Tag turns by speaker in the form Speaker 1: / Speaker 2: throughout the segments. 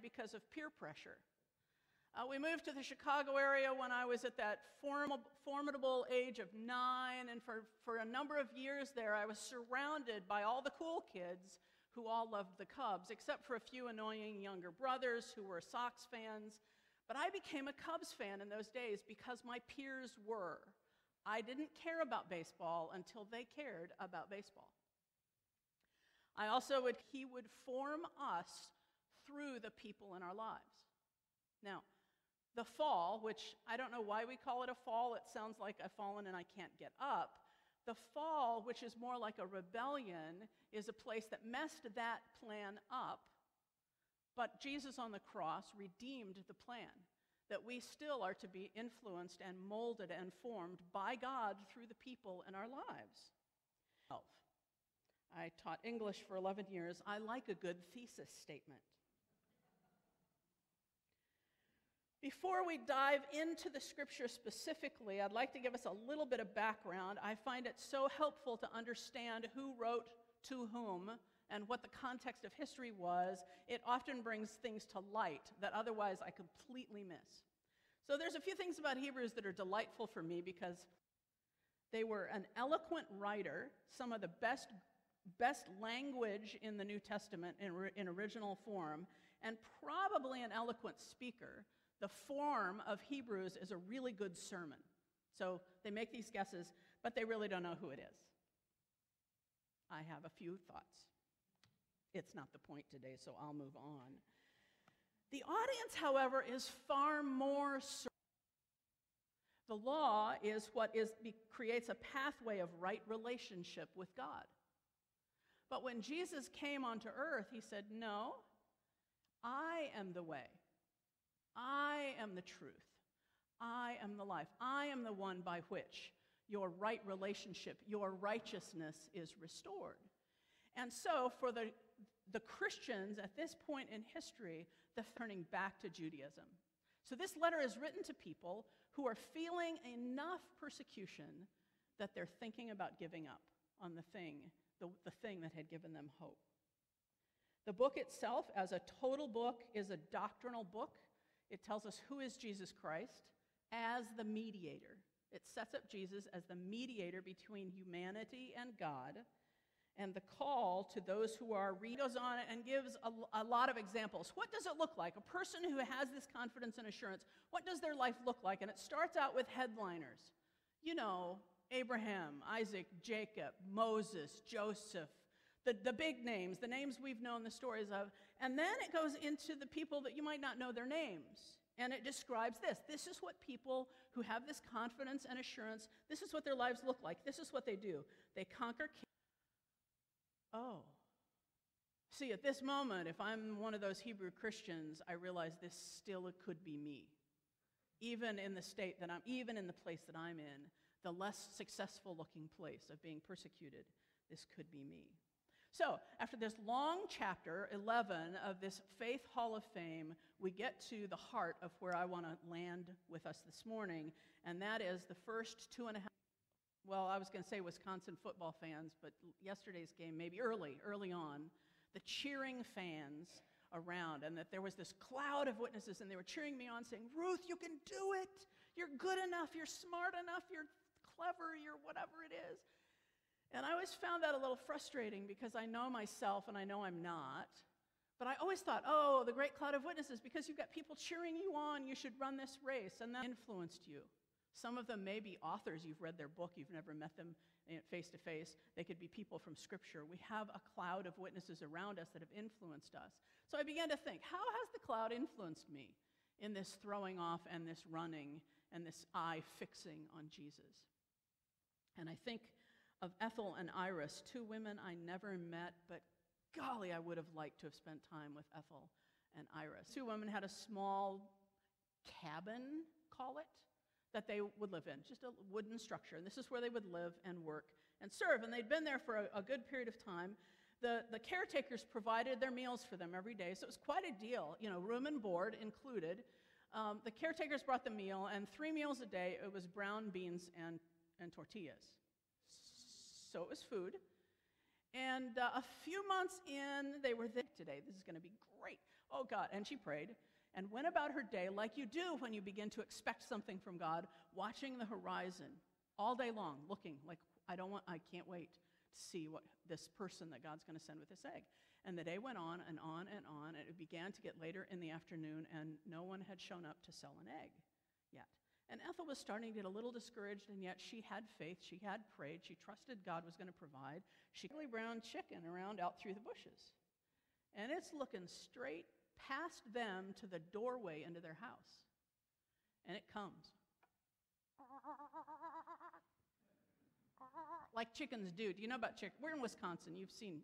Speaker 1: because of peer pressure. Uh, we moved to the Chicago area when I was at that form- formidable age of nine, and for, for a number of years there, I was surrounded by all the cool kids who all loved the Cubs, except for a few annoying younger brothers who were Sox fans. But I became a Cubs fan in those days because my peers were. I didn't care about baseball until they cared about baseball. I also would, he would form us through the people in our lives. Now, the fall, which I don't know why we call it a fall, it sounds like I've fallen and I can't get up. The fall, which is more like a rebellion, is a place that messed that plan up. But Jesus on the cross redeemed the plan that we still are to be influenced and molded and formed by God through the people in our lives. I taught English for 11 years. I like a good thesis statement. Before we dive into the scripture specifically, I'd like to give us a little bit of background. I find it so helpful to understand who wrote to whom and what the context of history was. It often brings things to light that otherwise I completely miss. So there's a few things about Hebrews that are delightful for me because they were an eloquent writer, some of the best best language in the New Testament in, in original form, and probably an eloquent speaker the form of Hebrews is a really good sermon. So they make these guesses, but they really don't know who it is. I have a few thoughts. It's not the point today, so I'll move on. The audience, however, is far more certain. The law is what is, creates a pathway of right relationship with God. But when Jesus came onto earth, he said, No, I am the way, I am the truth. I am the life. I am the one by which your right relationship, your righteousness is restored. And so, for the, the Christians at this point in history, the turning back to Judaism. So, this letter is written to people who are feeling enough persecution that they're thinking about giving up on the thing, the, the thing that had given them hope. The book itself, as a total book, is a doctrinal book. It tells us who is Jesus Christ as the mediator. It sets up Jesus as the mediator between humanity and God. And the call to those who are read goes on and gives a, a, lot of examples. What does it look like? A person who has this confidence and assurance, what does their life look like? And it starts out with headliners. You know, Abraham, Isaac, Jacob, Moses, Joseph, the, the big names, the names we've known the stories of. And then it goes into the people that you might not know their names. And it describes this. This is what people who have this confidence and assurance, this is what their lives look like. This is what they do. They conquer. Oh. See, at this moment, if I'm one of those Hebrew Christians, I realize this still could be me. Even in the state that I'm, even in the place that I'm in, the less successful looking place of being persecuted, this could be me. So, after this long chapter, 11, of this Faith Hall of Fame, we get to the heart of where I want to land with us this morning, and that is the first two and a half. Well, I was going to say Wisconsin football fans, but yesterday's game, maybe early, early on, the cheering fans around, and that there was this cloud of witnesses, and they were cheering me on, saying, Ruth, you can do it. You're good enough. You're smart enough. You're clever. You're whatever it is. And I always found that a little frustrating because I know myself and I know I'm not. But I always thought, oh, the great cloud of witnesses, because you've got people cheering you on, you should run this race. And that influenced you. Some of them may be authors. You've read their book, you've never met them face to face. They could be people from Scripture. We have a cloud of witnesses around us that have influenced us. So I began to think, how has the cloud influenced me in this throwing off and this running and this eye fixing on Jesus? And I think of Ethel and Iris, two women I never met, but golly, I would have liked to have spent time with Ethel and Iris. Two women had a small cabin, call it, that they would live in, just a wooden structure. And this is where they would live and work and serve. And they'd been there for a, a good period of time. The, the caretakers provided their meals for them every day, so it was quite a deal, you know, room and board included. Um, the caretakers brought the meal, and three meals a day, it was brown beans and, and tortillas so it was food. And uh, a few months in, they were there today. This is going to be great. Oh, God. And she prayed and went about her day like you do when you begin to expect something from God, watching the horizon all day long, looking like, I don't want, I can't wait to see what this person that God's going to send with this egg. And the day went on and on and on, and it began to get later in the afternoon, and no one had shown up to sell an egg yet. And Ethel was starting to get a little discouraged, and yet she had faith. She had prayed. She trusted God was going to provide. She a brown chicken around out through the bushes. And it's looking straight past them to the doorway into their house. And it comes. Like chickens do. Do you know about chickens? We're in Wisconsin. You've seen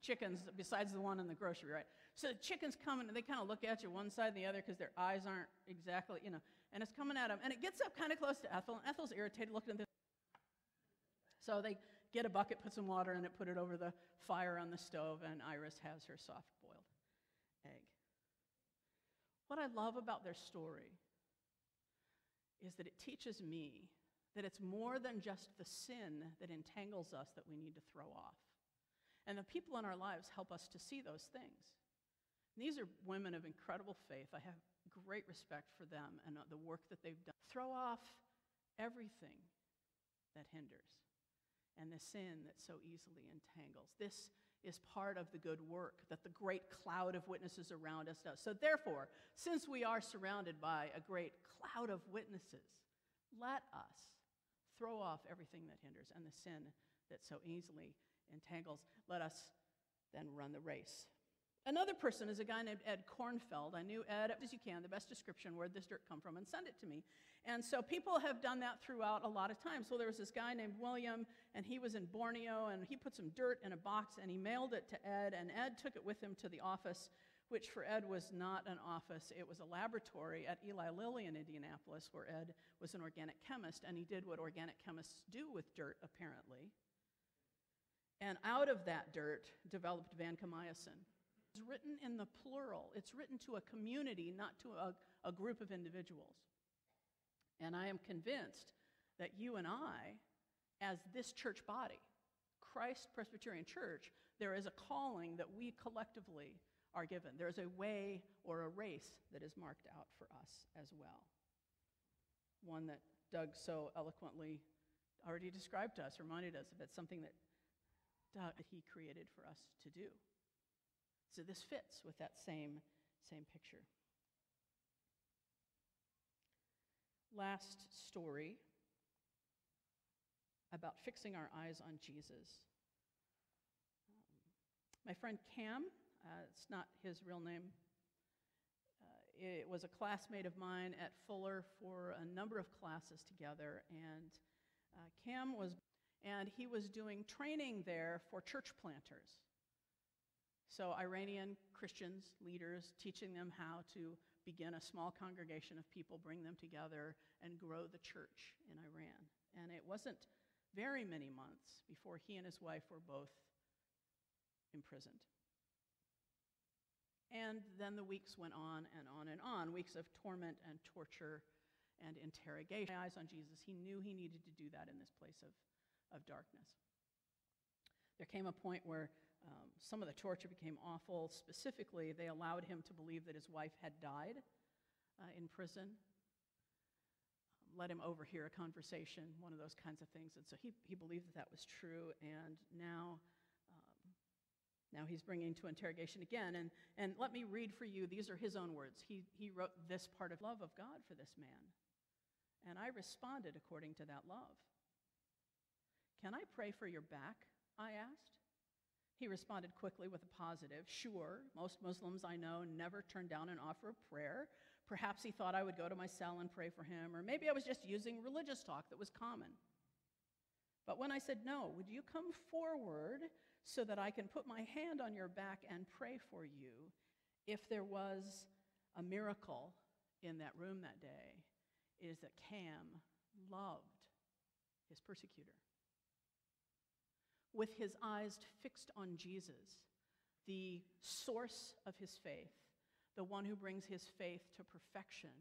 Speaker 1: chickens besides the one in the grocery, right? So the chickens come and they kind of look at you one side and the other because their eyes aren't exactly, you know, and it's coming at them. And it gets up kind of close to Ethel, and Ethel's irritated looking at this. So they get a bucket, put some water in it, put it over the fire on the stove, and Iris has her soft boiled egg. What I love about their story is that it teaches me that it's more than just the sin that entangles us that we need to throw off. And the people in our lives help us to see those things. And these are women of incredible faith. I have great respect for them and uh, the work that they've done. Throw off everything that hinders and the sin that so easily entangles. This is part of the good work that the great cloud of witnesses around us does. So, therefore, since we are surrounded by a great cloud of witnesses, let us throw off everything that hinders and the sin that so easily entangles. Let us then run the race. Another person is a guy named Ed Kornfeld. I knew Ed as you can, the best description, where'd this dirt come from, and send it to me. And so people have done that throughout a lot of times. So there was this guy named William, and he was in Borneo, and he put some dirt in a box, and he mailed it to Ed, and Ed took it with him to the office, which for Ed was not an office. It was a laboratory at Eli Lilly in Indianapolis, where Ed was an organic chemist, and he did what organic chemists do with dirt, apparently. And out of that dirt developed vancomycin. It's written in the plural, it's written to a community, not to a, a group of individuals. And I am convinced that you and I, as this church body, Christ Presbyterian Church, there is a calling that we collectively are given. There's a way or a race that is marked out for us as well. One that Doug so eloquently already described to us, reminded us of it, something that that he created for us to do. So this fits with that same, same picture. Last story about fixing our eyes on Jesus. Um, my friend Cam, uh, it's not his real name, uh, it was a classmate of mine at Fuller for a number of classes together, and uh, Cam was and he was doing training there for church planters. So, Iranian Christians, leaders, teaching them how to begin a small congregation of people, bring them together, and grow the church in Iran. And it wasn't very many months before he and his wife were both imprisoned. And then the weeks went on and on and on weeks of torment and torture and interrogation. Eyes on Jesus. He knew he needed to do that in this place of of darkness. There came a point where um, some of the torture became awful. Specifically, they allowed him to believe that his wife had died uh, in prison, um, let him overhear a conversation, one of those kinds of things. And so he, he believed that that was true. And now, um, now he's bringing to interrogation again. And, and let me read for you, these are his own words. He, he wrote this part of love of God for this man. And I responded according to that love. Can I pray for your back? I asked. He responded quickly with a positive, Sure, most Muslims I know never turn down an offer of prayer. Perhaps he thought I would go to my cell and pray for him, or maybe I was just using religious talk that was common. But when I said, No, would you come forward so that I can put my hand on your back and pray for you? If there was a miracle in that room that day, it is that Cam loved his persecutor with his eyes fixed on Jesus, the source of his faith, the one who brings his faith to perfection,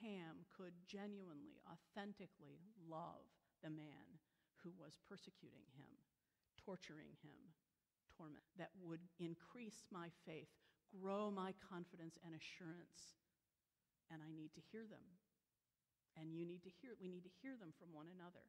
Speaker 1: Cam could genuinely, authentically love the man who was persecuting him, torturing him, torment. That would increase my faith grow my confidence and assurance. And I need to hear them. And you need to hear, we need to hear them from one another.